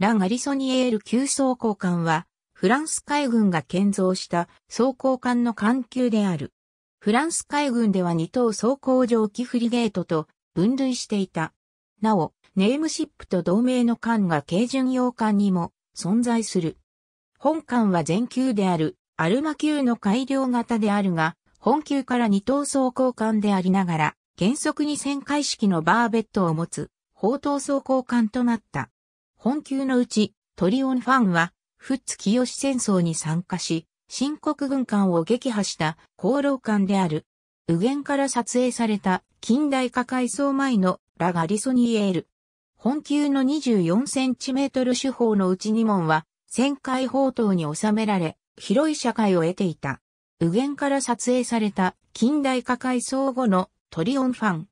ラン・ガリソニエール級装甲艦は、フランス海軍が建造した装甲艦の艦級である。フランス海軍では2等装甲蒸気フリゲートと分類していた。なお、ネームシップと同名の艦が軽巡洋艦にも存在する。本艦は全級であるアルマ級の改良型であるが、本級から二等装甲艦でありながら、原則に旋回式のバーベットを持つ、砲塔装甲艦となった。本級のうち、トリオンファンは、フッツ清戦争に参加し、新国軍艦を撃破した航路艦である。右舷から撮影された近代化改装前のラガリソニエール。本級の24センチメートル手法のうち2門は、旋回砲塔に収められ、広い社会を得ていた。右舷から撮影された近代化改装後のトリオンファン。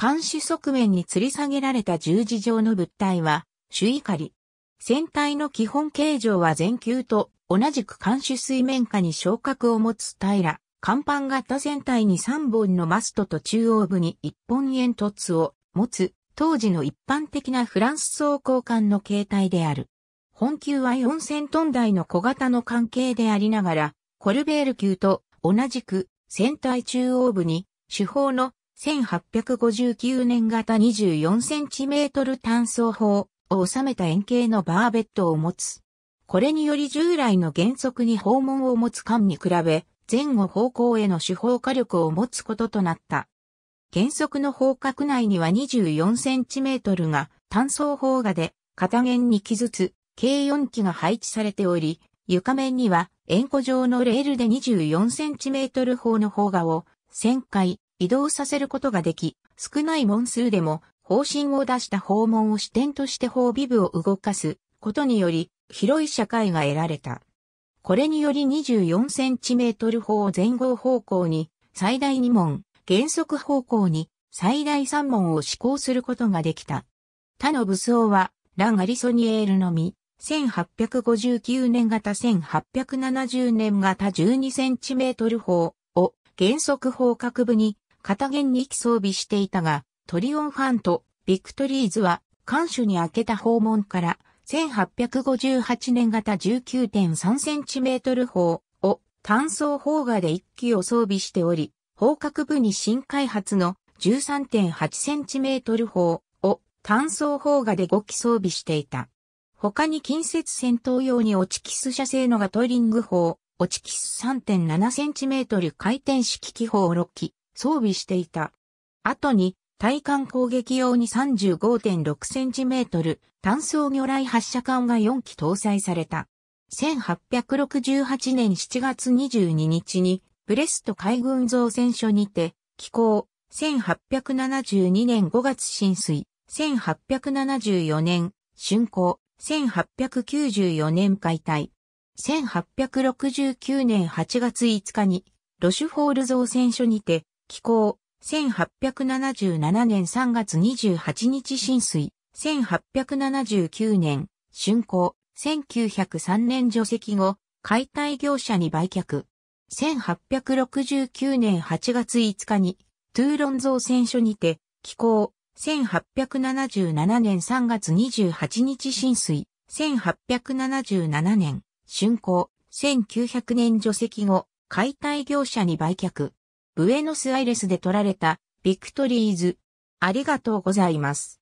監視側面に吊り下げられた十字状の物体は、主位仮。船体の基本形状は全球と同じく監視水面下に昇格を持つ平、甲板型船体に3本のマストと中央部に1本煙突を持つ当時の一般的なフランス装甲艦の形態である。本級は4000トン台の小型の関係でありながら、コルベール級と同じく船体中央部に主砲の1859年型24センチメートル単装砲を収めた円形のバーベットを持つ。これにより従来の原則に訪問を持つ艦に比べ、前後方向への主砲火力を持つこととなった。原則の砲角内には24センチメートルが単装砲画で片弦に気ずつ計4機が配置されており、床面には円弧状のレールで24センチメートル砲の砲画を1000回移動させることができ、少ない門数でも方針を出した訪問を視点として砲ビブを動かすことにより広い社会が得られた。これにより24センチメートル砲を前後方向に最大2門、原則方向に最大3門を施行することができた。他の武装はラ・ガリソニエールのみ、1859年型1870年型12センチメートル砲を原則砲角部に片弦2機装備していたが、トリオンファンとビクトリーズは、艦首に開けた訪問から、1858年型19.3センチメートル砲を単装砲画で1機を装備しており、砲角部に新開発の13.8センチメートル砲を単装砲画で5機装備していた。他に近接戦闘用にオチキス社製のガトリング砲、オチキス3.7センチメートル回転式機砲6機装備していた。後に対艦攻撃用に35.6センチメートル単装魚雷発射管が4機搭載された。1868年7月22日にブレスト海軍造船所にて寄港。1872年5月浸水。1874年竣工。1894年解体。1869年8月5日にロシュフォール造船所にて寄港。1877年3月28日浸水。1879年竣工。1903年除籍後、解体業者に売却。1869年8月5日に、トゥーロン造船所にて、寄港。1877年3月28日浸水。1877年、竣工。1900年除籍後、解体業者に売却。ブエノスアイレスで撮られた、ビクトリーズ。ありがとうございます。